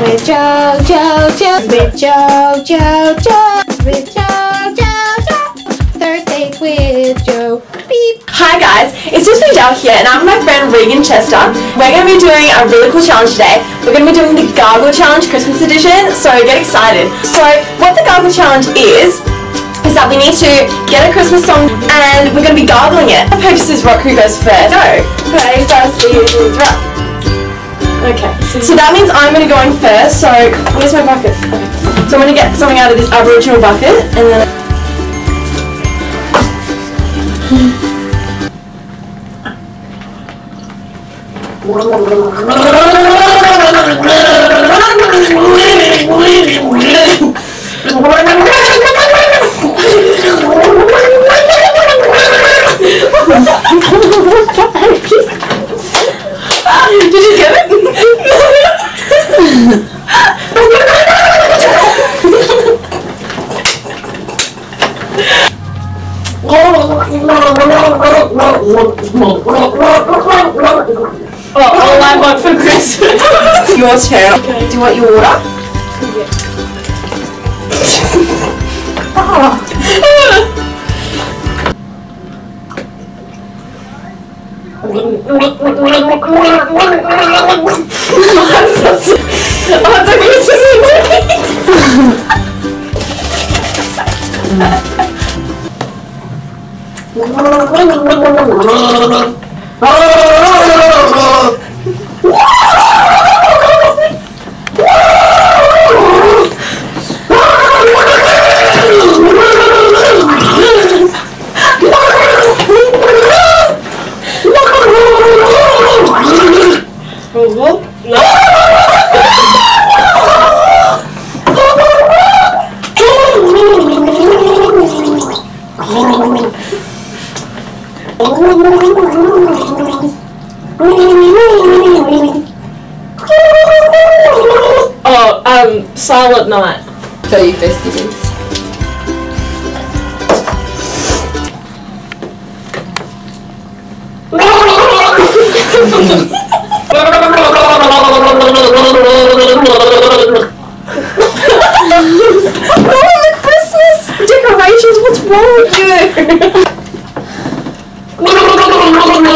with Jo, Jo, Jo, with Jo, Jo, Jo, with Jo, Jo, Jo. Thursday with Jo. Beep. Hi guys, it's just me here and I'm with my friend Regan Chester. We're going to be doing a really cool challenge today. We're going to be doing the Gargle Challenge Christmas edition, so get excited. So what the Gargle Challenge is, is that we need to get a Christmas song and we're going to be gargling it. Paper, scissors, rock, who goes first? Go! Paper, scissors, rock. Okay, so that means I'm going to go in first, so where's my bucket? Okay. So I'm going to get something out of this Aboriginal bucket and then... Oh, all I want for Christmas. Your turn. Do you want your water? Oh, a Christmas 어, 뭐? 그리고 Oh, um, Silent Night. Tell you festivals. Oh, the Christmas decorations, what's wrong with you?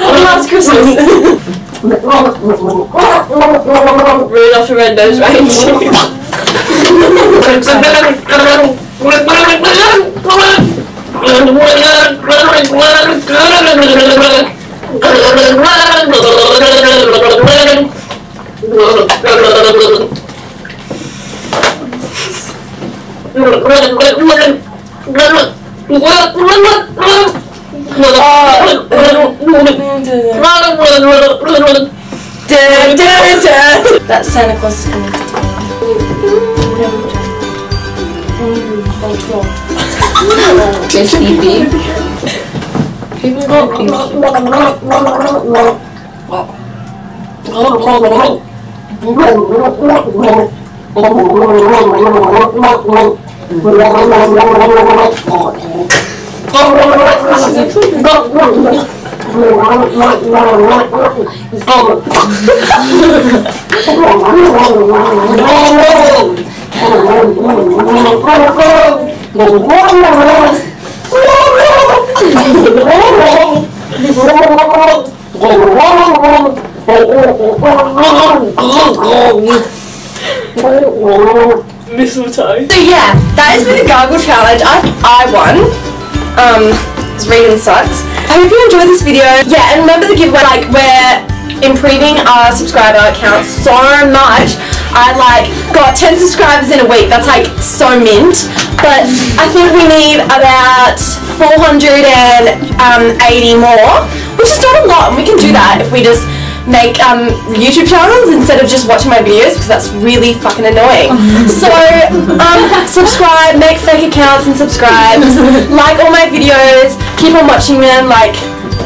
Last Christmas. Rudolph the Red-Nosed Reindeer. Dun, dun, dun. That's Santa Claus is going to Oh, 12. People don't think. Wow. Oh, Mistletoe. So yeah, that has been the gargle challenge. I I won. Um, Regan sucks. I hope you enjoyed this video. Yeah, and remember the giveaway. Like we're improving our subscriber count so much. I like got 10 subscribers in a week. That's like so mint. But I think we need about 480 more, which is not a lot, and we can do that if we just make um, YouTube channels instead of just watching my videos because that's really fucking annoying. so um, subscribe, make fake accounts and subscribe. like all my videos, keep on watching them like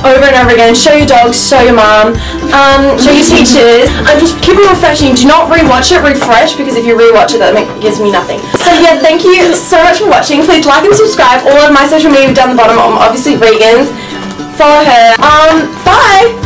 over and over again. Show your dogs, show your mom, um, show your teachers, and just keep it refreshing. Do not rewatch it, refresh because if you rewatch it, that make, gives me nothing. So yeah, thank you so much for watching. Please like and subscribe. All of my social media down the bottom. Um, obviously Regan's. Follow her. Um, bye.